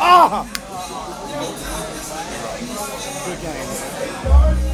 Ah! Good game.